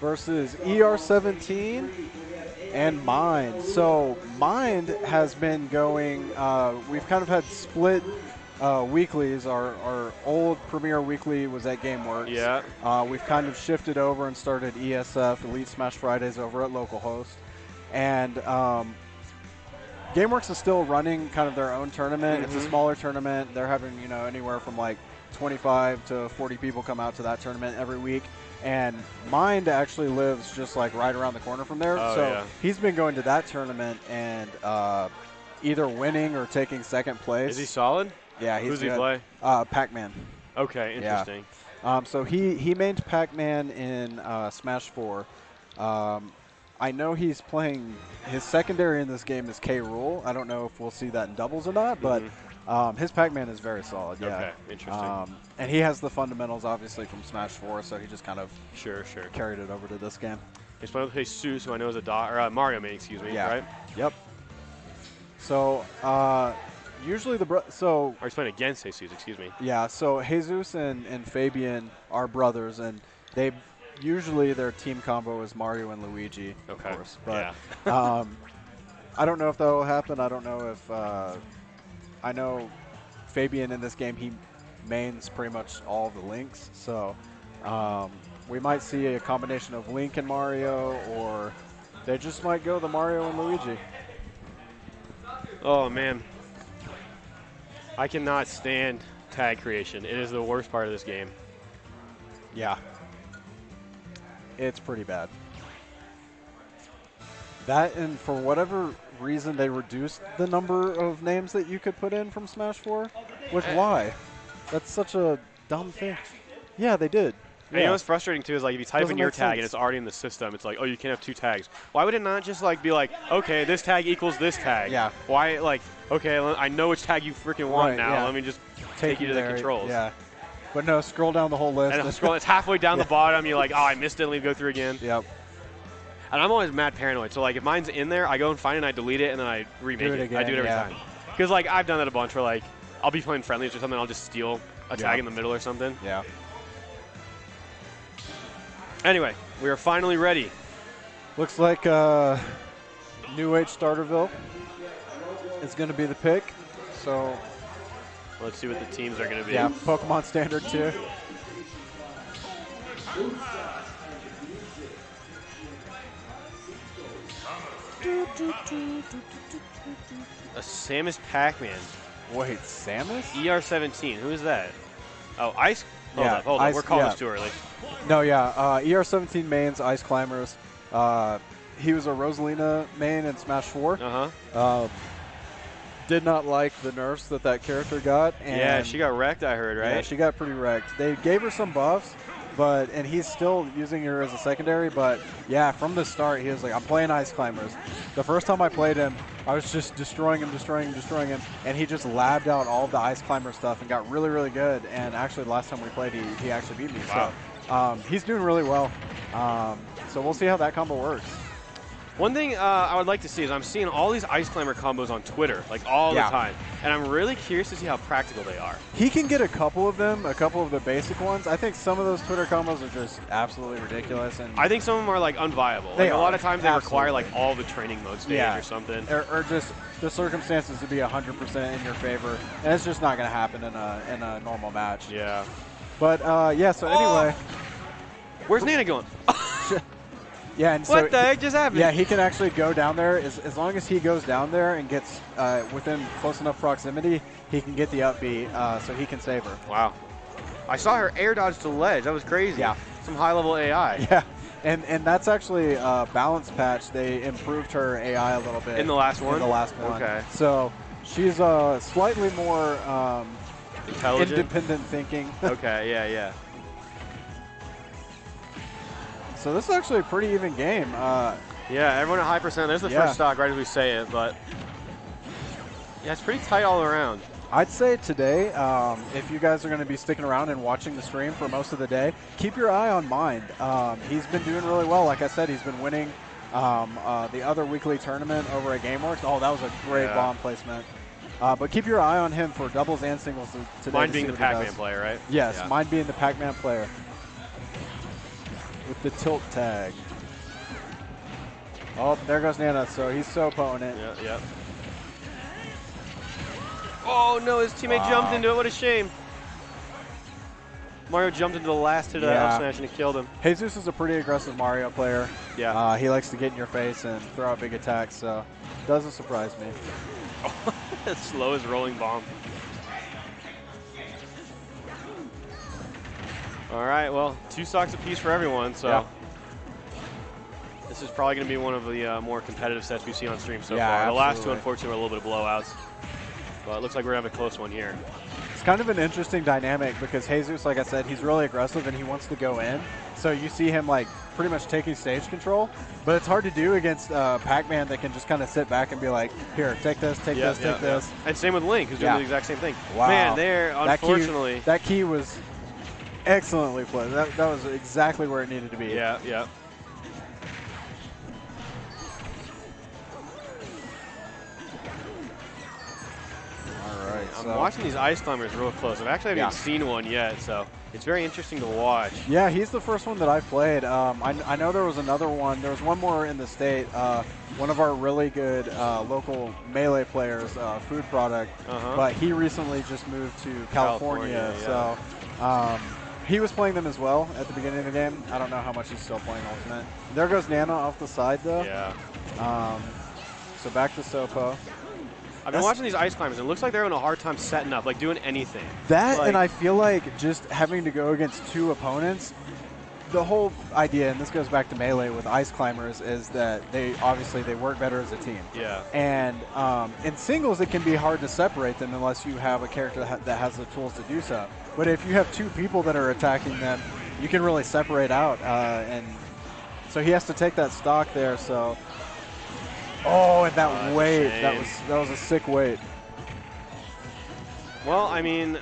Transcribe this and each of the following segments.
versus ER17 and Mind. So Mind has been going. Uh, we've kind of had split uh, weeklies. Our, our old Premier Weekly was at GameWorks. Yeah. Uh, we've kind of shifted over and started ESF Elite Smash Fridays over at localhost, and um, GameWorks is still running kind of their own tournament. It's a Mhm. smaller tournament. They're having you know anywhere from like 25 to 40 people come out to that tournament every week. And Mind actually lives just like right around the corner from there. Oh, so yeah. he's been going to that tournament and uh, either winning or taking second place. Is he solid? Yeah, he's Who's he play? Uh, Pac-Man. Okay, interesting. Um, so he he mained Pac-Man in uh, Smash 4. Um, I know he's playing his secondary in this game is K. Rool. I don't know if we'll see that in doubles or not, but um, his Pac-Man is very solid. Yeah. Okay, interesting. Um, and he has the fundamentals obviously from Smash 4, so he just kind of Sure, sure. carried it over to this game. He's playing with Jesus, who I know is a dot, or uh, Mario main, excuse me. Yeah. Right? Yep. So uh, usually the bro- so Or he's playing against Jesus, excuse me. Yeah, so Jesus and, and Fabian are brothers, and they usually their team combo is Mario and Luigi, Okay. of course. But yeah. um, I don't know if that will happen. I don't know if uh, I know Fabian in this game he mains pretty much all the links, so um, we might see a combination of Link and Mario, or they just might go the Mario and Luigi. Oh man, I cannot stand tag creation. It is the worst part of this game. Yeah. It's pretty bad. That and for whatever reason they reduced the number of names that you could put in from Smash 4. Which why? That's such a dumb thing. Yeah, they did. And you know what's frustrating too is like if you type Doesn't in your tag and it's already in the system, it's like, oh, you can't have two tags. Why would it not just like be like, okay, this tag equals this tag? Yeah. Why like, okay, I know which tag you freaking want Right, now. yeah. Let me just take you to the controls. Yeah. But no, scroll down the whole list. And scroll, it's halfway down Yeah. the bottom. You're like, oh, I missed it. Let me go through again. Yep. And I'm always mad paranoid. So like, if mine's in there, I go and find it and I delete it and then I remake Do it I again, do it every yeah. time. Because like I've done that a bunch. Where like, I'll be playing friendlies or something. I'll just steal a tag Yeah. in the middle or something. Yeah. Anyway, we are finally ready. Looks like uh, New Age Starterville is going to be the pick. So, Let's see what the teams are going to be. yeah, Pokemon Stadium 2. A Samus Pac-Man. Wait, Samus? ER17. Who is that? Oh, Ice. Hold Yeah, up, hold. Ice- We're calling yeah. this too early. No, yeah. Uh, ER17 mains, Ice Climbers. Uh, he was a Rosalina main in Smash 4. Uh huh. Uh, did not like the nerfs that that character got. And Yeah, she got wrecked. I heard, right? Yeah, she got pretty wrecked. They gave her some buffs, but and he's still using her as a secondary. But yeah, from the start, he was like, "I'm playing Ice Climbers." The first time I played him, I was just destroying him, destroying him, destroying him, and he just labbed out all the Ice Climber stuff and got really, really good. And actually, the last time we played, he, he actually beat me. Wow. So um, he's doing really well. Um, so we'll see how that combo works. One thing uh, I would like to see is I'm seeing all these Ice Climber combos on Twitter, like all Yeah. the time, and I'm really curious to see how practical they are. He can get a couple of them, a couple of the basic ones. I think some of those Twitter combos are just absolutely ridiculous. And I think some of them are like unviable. They like, a lot of times they require like all the training mode stage Yeah. or something. or, or just the circumstances to be 100% in your favor, and it's just not going to happen in a in a normal match. Yeah. But uh, yeah, so anyway, Where's Nana going? yeah, and so what the heck just happened? yeah, he can actually go down there as, as long as he goes down there and gets uh, within close enough proximity, he can get the up B, uh, so he can save her. Wow. I saw her air dodge to the ledge. That was crazy. Yeah. Some high level AI. Yeah, and and that's actually a balance patch. They improved her AI a little bit In the last one? In the last one. Okay. So she's uh, slightly more um, Intelligent. independent thinking. okay, yeah, yeah. So this is actually a pretty even game. Uh, Yeah, everyone at high percent. There's the Yeah. first stock right as we say it, but yeah, it's pretty tight all around. I'd say today, um, if you guys are going to be sticking around and watching the stream for most of the day, keep your eye on Mind. Um, he's been doing really well. Like I said, he's been winning um, uh, the other weekly tournament over at GameWorks. Oh, that was a great Yeah. bomb placement. Uh, but keep your eye on him for doubles and singles today. Mind to being the Pac-Man player, right? Yes, Yeah. Mind being the Pac-Man player. With the tilt tag. Oh, there goes Nana. So he's so potent. Yeah, yeah. Oh no, his teammate Wow. jumped into it. What a shame. Mario jumped into the last hit of that Yeah. up smash and it killed him. Jesus is a pretty aggressive Mario player. Yeah. Uh, he likes to get in your face and throw out big attacks, so doesn't surprise me. Slow as rolling bomb. All right, well, two socks apiece for everyone, so Yeah. this is probably going to be one of the uh, more competitive sets we've seen on stream so Yeah, far. The last two, unfortunately, were a little bit of blowouts, but it looks like we're going to have a close one here. It's kind of an interesting dynamic because Jesus, like I said, he's really aggressive and he wants to go in. So you see him like pretty much taking stage control, but it's hard to do against uh, Pac-Man that can just kind of sit back and be like, "Here, take this, take this, take this." And same with Link, who's doing the exact same thing. Wow. Man, there, That key- unfortunately. that key was excellently played. That, that was exactly where it needed to be. Yeah, yeah. All right. I'm so- watching these ice climbers real close. I've actually haven't Yeah. seen one yet, so it's very interesting to watch. Yeah, he's the first one that I've played. Um, I, I know there was another one. There was one more in the state. Uh, one of our really good uh, local melee players, uh, Food Product, Uh-huh. but he recently just moved to California. California, So um, he was playing them as well at the beginning of the game. I don't know how much he's still playing Ultimate. There goes Nana off the side though. Yeah. Um, so back to Sopo. I've been That's- watching these ice climbers, and it looks like they're having a hard time setting up, like doing anything. That Like- and I feel like just having to go against two opponents. The whole idea, and this goes back to melee with ice climbers, is that they obviously they work better as a team. Yeah. And um, in singles, it can be hard to separate them unless you have a character that, has the tools to do so. But if you have two people that are attacking them, you can really separate out. Uh, and so he has to take that stock there. So, oh, and that Oh, weight, that was that was a sick weight. Well, I mean,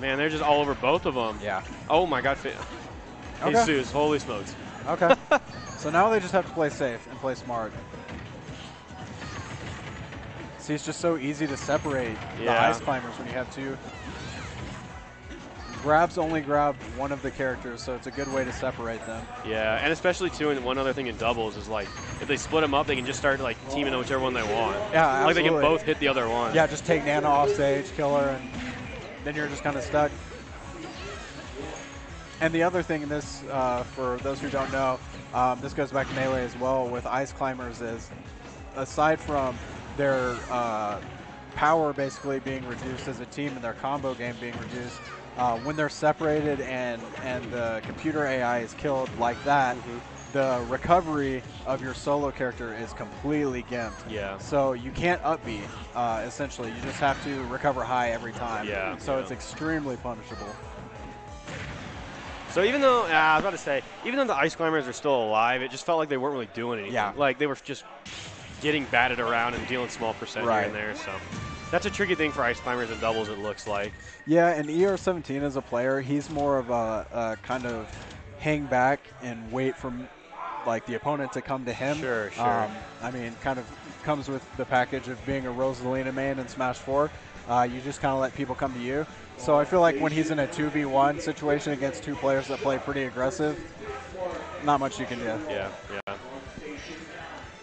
man, they're just all over both of them. Yeah. Oh my God, Fi- Okay. Jesus, holy smokes! Okay. so now they just have to play safe and play smart. See, it's just so easy to separate the ice climbers when you have two. Grabs only grab one of the characters, so it's a good way to separate them. Yeah, and especially too, and one other thing in doubles is like if they split them up, they can just start like teaming on whichever one they want. Yeah, absolutely. Like they can both hit the other one. Yeah, just take Nana off stage, kill her, and then you're just kind of stuck. And the other thing in this, uh, for those who don't know, um, this goes back to Melee as well with Ice Climbers is, aside from their uh, power basically being reduced as a team and their combo game being reduced, uh, when they're separated and, and the computer AI is killed like that, the recovery of your solo character is completely gimped. Yeah. So you can't up B, uh, essentially. You just have to recover high every time. Yeah, So yeah. it's extremely punishable. So even though ah, I was about to say, even though the ice climbers are still alive, it just felt like they weren't really doing anything. Yeah. Like they were just getting batted around and dealing small percent Right. here and there. So that's a tricky thing for ice climbers and doubles. It looks like. Yeah, and ER17 as a player, he's more of a, a kind of hang back and wait for like the opponent to come to him. Sure, sure. Um, I mean, kind of comes with the package of being a Rosalina main in Smash 4. Uh, you just kind of let people come to you. So I feel like when he's in a 2v1 situation against two players that play pretty aggressive, not much you can do. Yeah, yeah.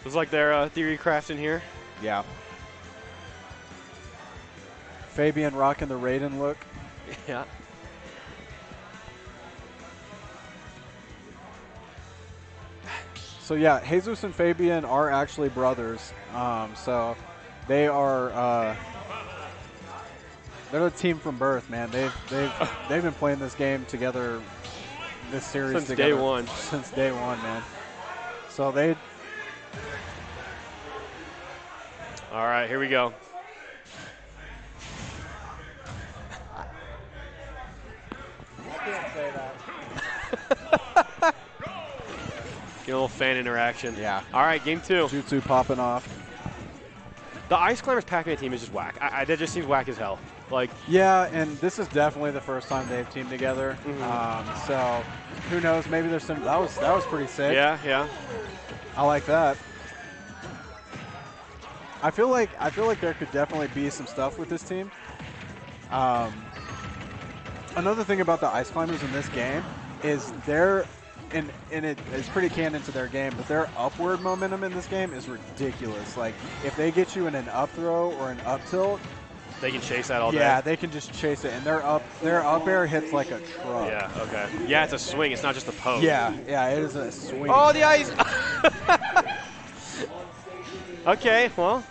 Looks like they're uh, theory crafting here. Yeah. Fabian rocking the Raiden look. yeah. So yeah, Jesus and Fabian are actually brothers. Um, so they are uh, they're a team from birth, man. They've they've they've been playing this game together, this series Since day together one. Since day one, man. So they All right, here we go. I can't say that. Get a little fan interaction. Yeah. All right, game two. Jutsu popping off. The Ice Climbers Pac-Man team is just whack. I, I, that just seems whack as hell. Like, Yeah, and this is definitely the first time they've teamed together. Mhm. Um, so who knows? Maybe there's some. That was that was pretty sick. yeah, yeah. I like that. I feel like I feel like there could definitely be some stuff with this team. Um, another thing about the ice climbers in this game is their and and it is pretty canon to their game, but their upward momentum in this game is ridiculous. Like if they get you in an up throw or an up tilt, They can chase that all yeah, day. Yeah, they can just chase it, and their up their up air hits like a truck. Yeah. Okay. Yeah, it's a swing. It's not just a poke. yeah, yeah, it is a swing. Oh, the ice. okay. Well.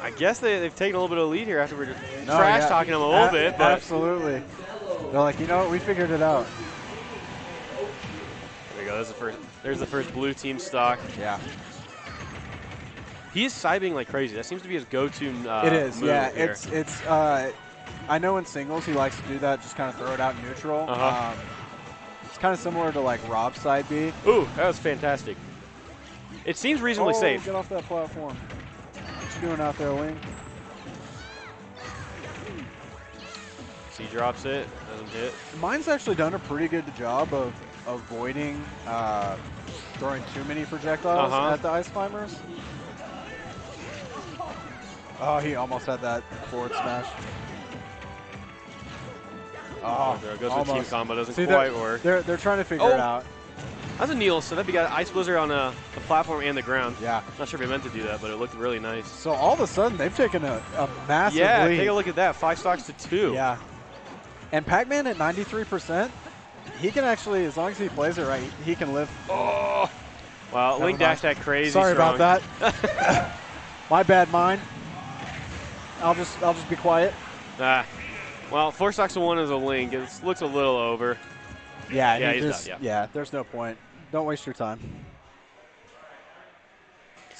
I guess they, they've taken a little bit of lead here after we we're No, trash yeah, talking them a little bit, but absolutely. They're like, you know what, we figured it out. there you go. There's the first. There's the first blue team stock. Yeah, He is sibing like crazy. That seems to be his go-to. Uh, it is. Yeah, here. it's it's. Uh, I know in singles he likes to do that, just kind of throw it out neutral. Uh-huh. Um, it's kind of similar to like R.O.B.'s side B. Ooh, that was fantastic. It seems reasonably oh, safe. Get off that platform. What you doing out there, Wing? He drops it, doesn't hit. Mind's actually done a pretty good job of avoiding uh, throwing too many projectiles Uh-huh. at the ice climbers. Oh, he almost had that forward smash. Oh, there it goes the team combo. Doesn't See, quite they're, work. They're, they're trying to figure it Oh. out. That's a needle setup. You got Ice Blizzard on uh, the platform and the ground. Yeah. Not sure if he meant to do that, but it looked really nice. So all of a sudden, they've taken a, a massive Yeah, lead. take a look at that. Five stocks to two. Yeah. And Pac-Man at 93%, he can actually, as long as he plays it right, he can live. Oh. Well, Link dashed that crazy Sorry strong. about that. My bad, mine. I'll just I'll just be quiet. Ah. Well, four stocks to one is a Link. It looks a little over. Yeah, Yeah, he's just, done, yeah. There's no point. Don't waste your time.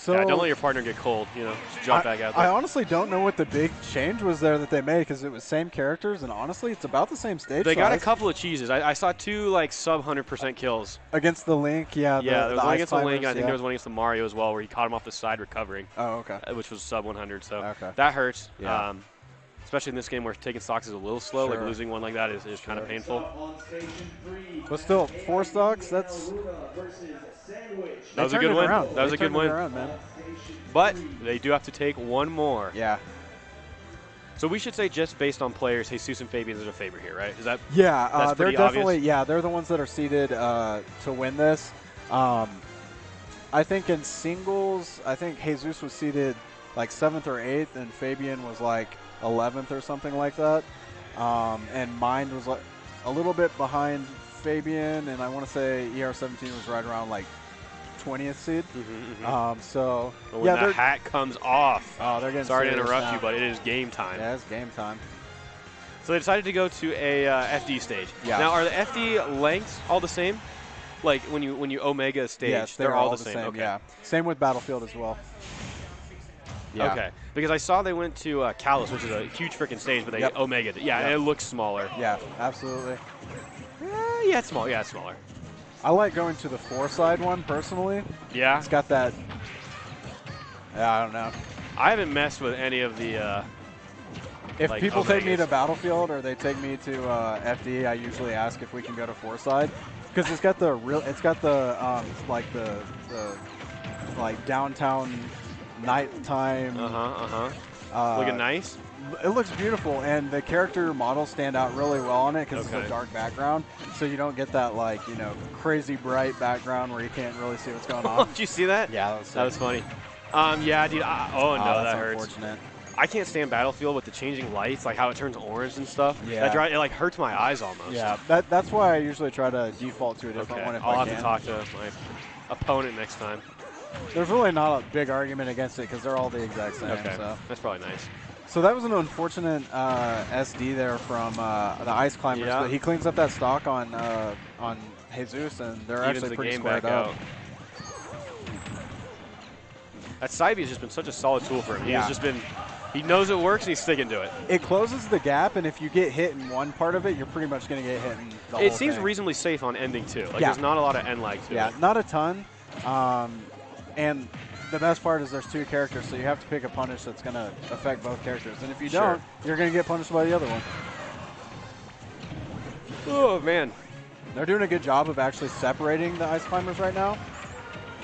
So yeah, don't let your partner get cold. You know, just jump I, back out There. I honestly don't know what the big change was there that they made because it was same characters and honestly it's about the same stage. they got a couple of cheeses. I, I saw two like sub hundred percent kills. against the Link. Yeah, the, yeah, there the one against the Link. I think yeah. there was one against the Mario as well, where he caught him off the side recovering, Oh, okay. uh, which was sub 100. So Okay. that hurts. Yeah. Um, especially in this game where taking stocks is a little slow. Like losing one like that is, is kind of painful. But still, four stocks. That's That was a good turned win. around. That was They a good turned win. around, man. But they do have to take one more. Yeah. So we should say just based on players, Jesus and Fabian is a favorite here, right? Is that Yeah, uh, That's they're pretty obvious. definitely yeah they're the ones that are seeded uh, to win this. Um, I think in singles, I think Jesus was seeded like seventh or eighth, and Fabian was like eleventh or something like that. Um, and Mind was like a little bit behind Fabian, and I want to say ER17 was right around like twentieth seed. Um, so when yeah, the hat comes off? oh they're getting Sorry to interrupt now. you, but it is game time. yeah, it's game time. So they decided to go to a uh, FD stage. Yeah. Now, are the FD lengths all the same? Like when you when you Omega stage, yes, they're, they're, all, the same. Okay. Yeah, same with Battlefield as well. Yeah. Okay. Because I saw they went to uh, Kalos, which is a huge freaking stage, but they Yep. Omega. Yeah, Yep. it looks smaller. Yeah, absolutely. Eh, yeah, it's small. Yeah, it's smaller. I like going to the Fourside one personally. Yeah. It's got that. Yeah, I don't know. I haven't messed with any of the. Uh, If Like people take me to Battlefield or they take me to uh, FD, I usually ask if we can go to Fourside because it's got the real. It's got the um, like the the like downtown nighttime. uh huh. Uh huh. Looking nice. It looks beautiful, and the character models stand out really well on it because it's a dark background, so you don't get that like you know crazy bright background where you can't really see what's going Oh, on. did you see that? yeah, that was, That was funny. Um, yeah, dude. I, oh no, that that's hurts. unfortunate. I can't stand Battlefield with the changing lights, like how it turns orange and stuff. Yeah. That dri- it like hurts my eyes almost. Yeah, that, that's why I usually try to default to a different Okay. one if I'll I have can. to talk to my opponent next time. There's really not a big argument against it because they're all the exact same. Okay. So. That's probably nice. so that was an unfortunate uh, SD there from uh, the Ice Climbers, Yeah. but he cleans up that stock on uh, on Jesus, and they're Evens actually the pretty game squared back up. out. That Sivy has just been such a solid tool for him. He's Yeah. just been, he knows it works and he's sticking to it. It closes the gap, and if you get hit in one part of it, you're pretty much going to get hit in the It seems thing. reasonably safe on ending too. Like Yeah. there's not a lot of end lag to Yeah, it. not a ton. Um, and the best part is there's two characters, so you have to pick a punish that's going to affect both characters. And if you don't, you're going to get punished by the other one. Oh man. They're doing a good job of actually separating the ice climbers right now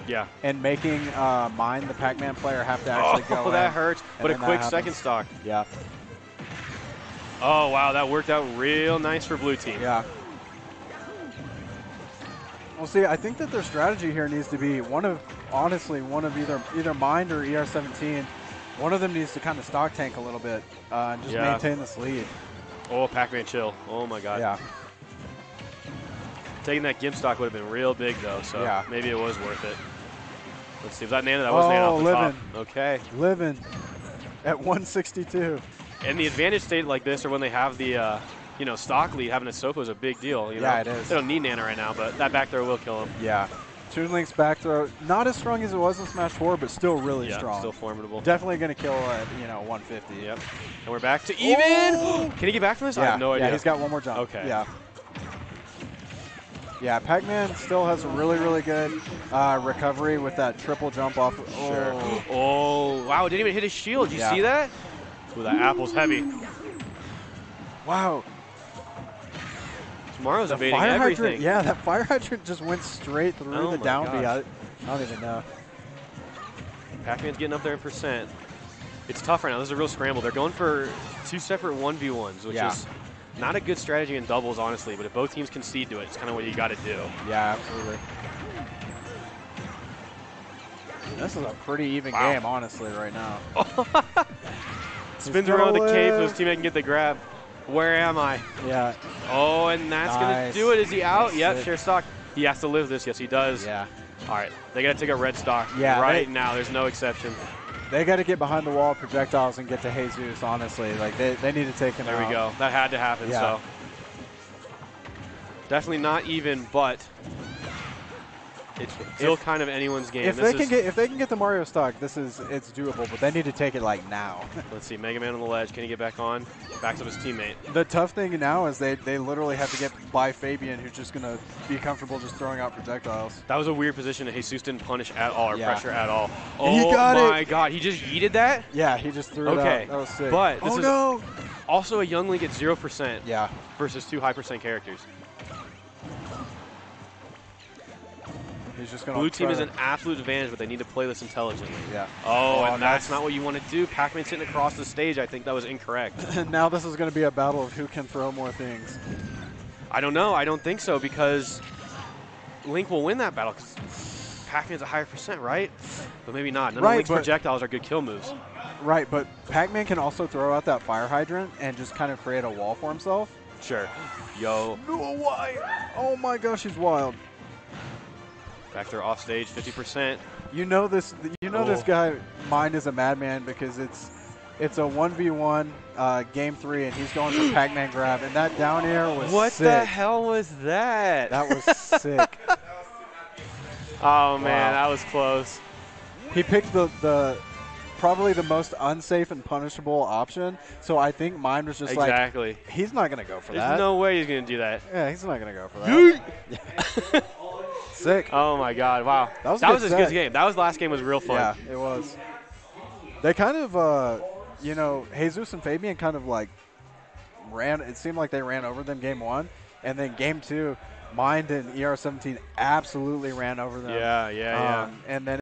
Yeah. and making uh, Mind, the Pac-Man player, have to actually oh, go. that hurts. But a quick second stock. Yeah. Oh, wow, that worked out real nice for blue team. Yeah. Well, see, I think that their strategy here needs to be one of, honestly, one of either either Mind or ER17. One of them needs to kind of stock tank a little bit uh, and just Yeah. maintain this lead. Oh, Pac-Man chill. Oh, my God. Yeah. Taking that Gimp stock would have been real big, though, so Yeah. maybe it was worth it. Let's see. Was that Nana? That was Nana Oh, off the living. top. Okay. Living at 162. And the advantage state like this, or when they have the, uh, you know, stock lead, having a Sopo is a big deal. You Yeah, know? it is. They don't need Nana right now, but that back throw will kill him. Yeah. Toon Link's back throw, not as strong as it was in Smash 4, but still really yeah, strong. still formidable. Definitely going to kill at, you know, 150. Yep. And we're back to even. Oh! Can he get back from this? I have no idea. yeah, he's got one more jump. Okay. Yeah. Yeah, Pac-Man still has a really, really good uh, recovery with that triple jump off. Sure. Oh. Oh, wow, didn't even hit his shield. You Yeah. see that? Ooh, that apple's heavy. Wow. Tomorrow's The evading fire everything. hydrant, yeah, that fire hydrant just went straight through Oh the down B. I, don't even know. Pac-Man's getting up there in percent. It's tough right now. This is a real scramble. They're going for two separate 1v1s, which Yeah. is not a good strategy in doubles, honestly. But if both teams concede to it, it's kind of what you got to do. Yeah, absolutely. This is a pretty even Wow. game, honestly, right now. Spins around the cape so his teammate can get the grab. Where am I? Yeah, Oh, and that's going to do it. Is he out? That's yep, share stock. He has to live this. Yes, he does. yeah. All right, they got to take a red stock Yeah, right they- now. There's no exception. They got to get behind the wall projectiles and get to Jesus, honestly. Like, they, they need to take him out. There we go. That had to happen. Yeah. So definitely not even, but it's still kind of anyone's game. If This they can get if they can get the Mario stock, this is it's doable, but they need to take it like now. let's see, Mega Man on the ledge. Can he get back on? Backs up his teammate. the tough thing now is they, they literally have to get by Fabian, who's just gonna be comfortable just throwing out projectiles. That was a weird position. that Jesus didn't punish at all or Yeah. pressure at all. He Oh got it. my God! He just yeeted that. Yeah, he just threw Okay, it out. Was sick. but this oh is- no! Also, a young link at zero percent Yeah, versus two high percent characters. He's just gonna. Blue team is an absolute advantage, but they need to play this intelligently. Yeah. Oh, Oh, and that's nice. not what you want to do. Pac-Man sitting across the stage. I think that was incorrect. And now this is gonna be a battle of who can throw more things. I don't know. I don't think so because Link will win that battle because Pac-Man's a higher percent, right? But maybe not. None Right, of Link's projectiles are good kill moves. Right, but Pac-Man can also throw out that fire hydrant and just kind of create a wall for himself. Sure. Yo, No, why? Oh my gosh, he's wild. Back there off stage, 50%. You know this. You know this Oh. guy. Mind is a madman because it's it's a one v one uh, game three, and he's going for Pac-Man grab, and that down air was What sick. the hell was that? That was sick. oh man, Wow. that was close. He picked the the probably the most unsafe and punishable option. So I think Mind was just like exactly. he's not gonna go for There's that. There's no way he's gonna do that. yeah, he's not gonna go for that. sick. Oh my God! Wow, That was a that good was a good game. That was last game was real fun. Yeah, it was. They kind of, uh, you know, Jesus and Fabian kind of like ran. It seemed like they ran over them game one, and then game two, Mind and ER17 absolutely ran over them. Yeah, yeah, yeah. Um, and then